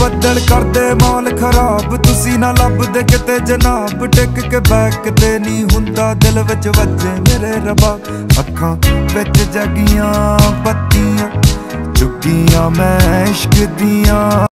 ਬੱਦਲ ਕਰਦੇ ਮੌਲ ਖਰਾਬ। ਤੁਸੀਂ ਨਾ ਲੱਭਦੇ ਕਿਤੇ ਜਨਾਬ। ਟਿਕ ਕੇ ਬੈਕ ਤੇ ਨਹੀਂ ਹੁੰਦਾ ਦਿਲ ਵਿੱਚ ਵੱਜੇ ਮੇਰੇ ਰਬਾ। ਅੱਖਾਂ ਵਿੱਚ ਜਗੀਆਂ, ਬੱਤੀਆਂ। ਚੁੱਕੀਆਂ ਮੈਂ ਇਸ਼ਕ ਦੀਆਂ।